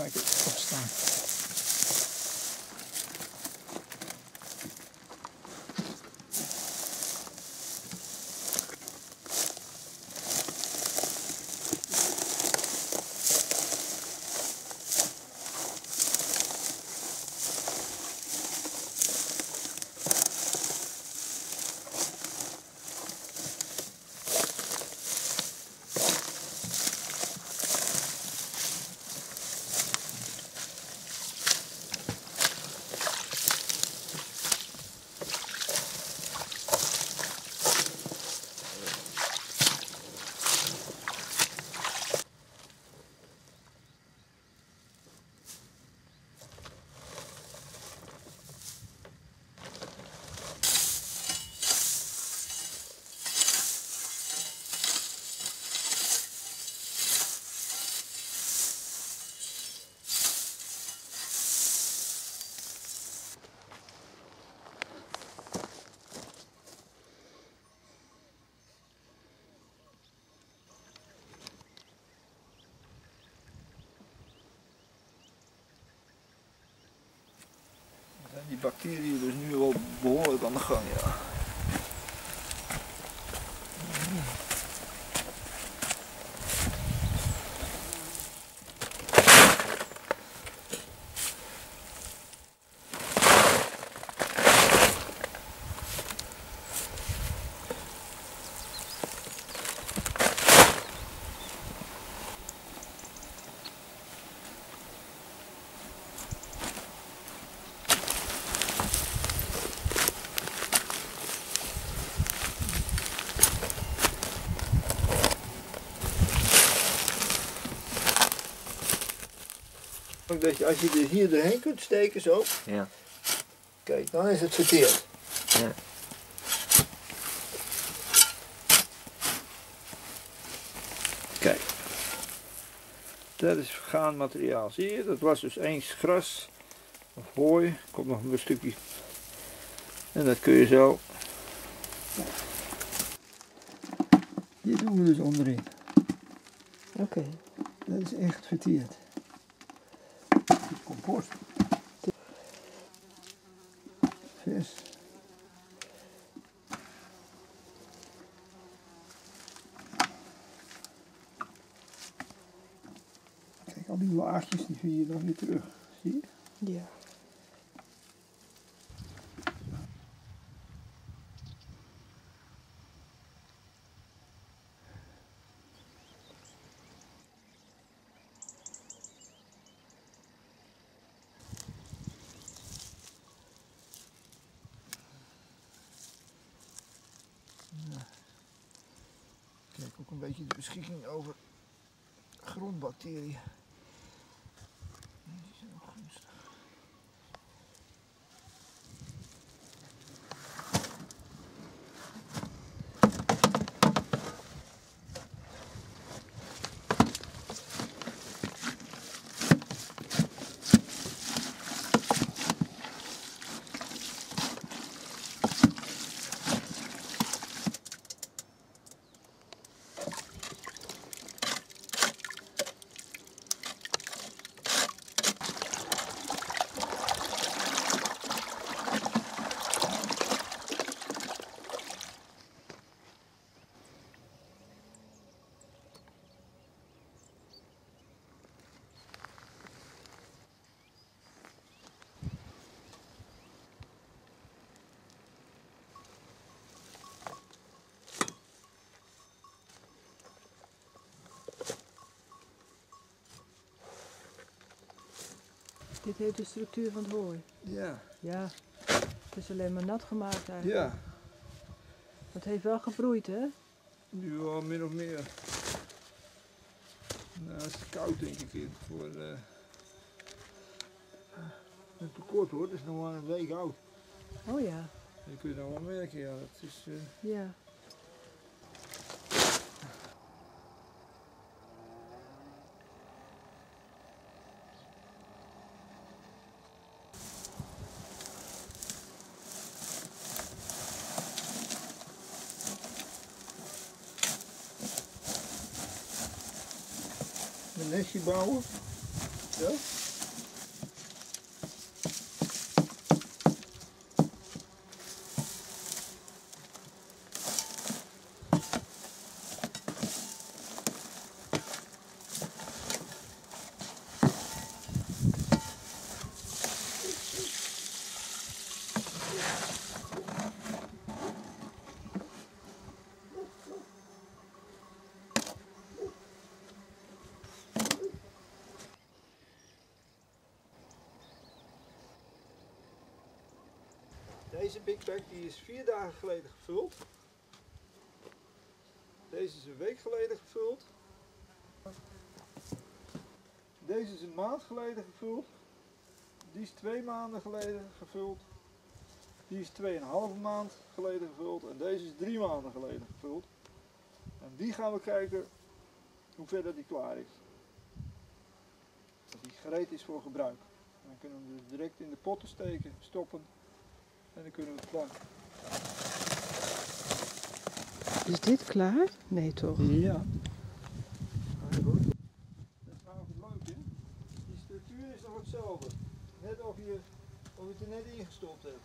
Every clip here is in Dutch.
Dan ga ik het die bacteriën dus nu wel behoorlijk aan de gang, ja. Dat je, als je er hier doorheen kunt steken zo, Ja. kijk, dan is het verteerd. Ja. Kijk. Dat is vergaan materiaal. Zie je, dat was dus eens gras of hooi. Komt nog een stukje. En dat kun je zo. Dit doen we dus onderin. Oké. Dat is echt verteerd. Compost. Vers. Kijk, al die laagjes die vind je dan weer terug. Zie je? Ja. Ook een beetje de beschikking over grondbacteriën. Die zijn ook gunstig. Dit heeft de structuur van het hooi. Ja, Ja. Het is alleen maar nat gemaakt eigenlijk. ja. Het heeft wel gebroeid, hè? Nu wel min of meer. Nou, het is koud denk ik in voor. eh, Het tekort hoor, het is nog maar een week oud. Oh ja, Je kunt het nou wel merken, ja. Dat is, eh, ja. Een nestje Deze Big Bag die is vier dagen geleden gevuld. Deze is een week geleden gevuld. Deze is een maand geleden gevuld. Die is twee maanden geleden gevuld. Die is tweeënhalve maand geleden gevuld. En deze is drie maanden geleden gevuld. En die gaan we kijken hoe ver dat die klaar is. Dat die gereed is voor gebruik. Dan kunnen we hem dus direct in de potten steken, stoppen en dan kunnen we het planten. Is dit klaar? Nee toch? Ja. Goed. Dat is nou leuk hè. Die structuur is nog hetzelfde. Net of je, of je het er net ingestopt hebt.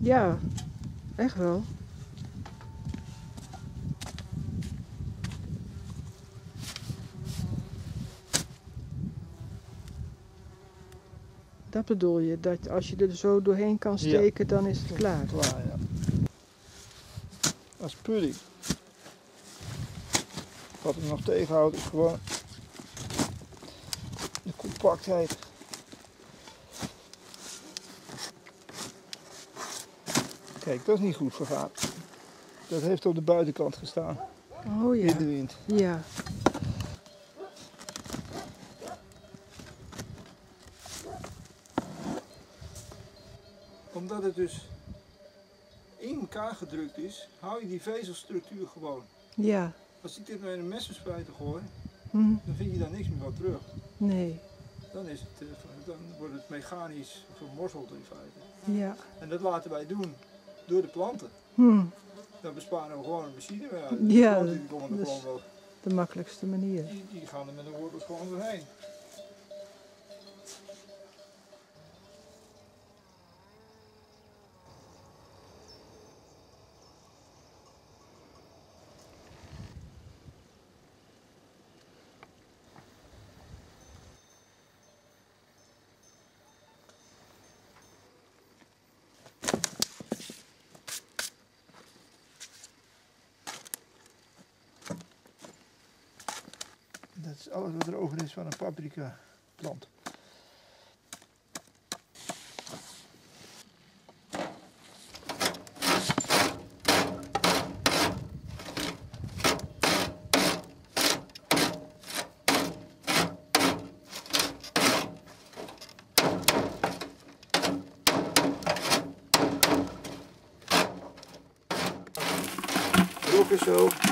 Ja, echt wel. Dat bedoel je, dat als je er zo doorheen kan Ja. steken, dan is het klaar. Klaar ja. Als pudding. Wat hem nog tegenhoudt is gewoon de compactheid. Kijk, dat is niet goed vergaan. Dat heeft op de buitenkant gestaan, Oh in ja, de wind. ja. Omdat het dus in elkaar gedrukt is, hou je die vezelstructuur gewoon. Ja, Als ik dit nou in een messenspijter gooi, hm, dan vind je daar niks meer van terug. nee, Dan, is het, eh, dan wordt het mechanisch vermorzeld in feite. ja. En dat laten wij doen door de planten. Hm, Dan besparen we gewoon een machine weer uit. Ja, De die komen er gewoon wel. de makkelijkste manier. Die, die gaan er met de wortels gewoon doorheen. Alles wat er over is van een paprika plant. Zo.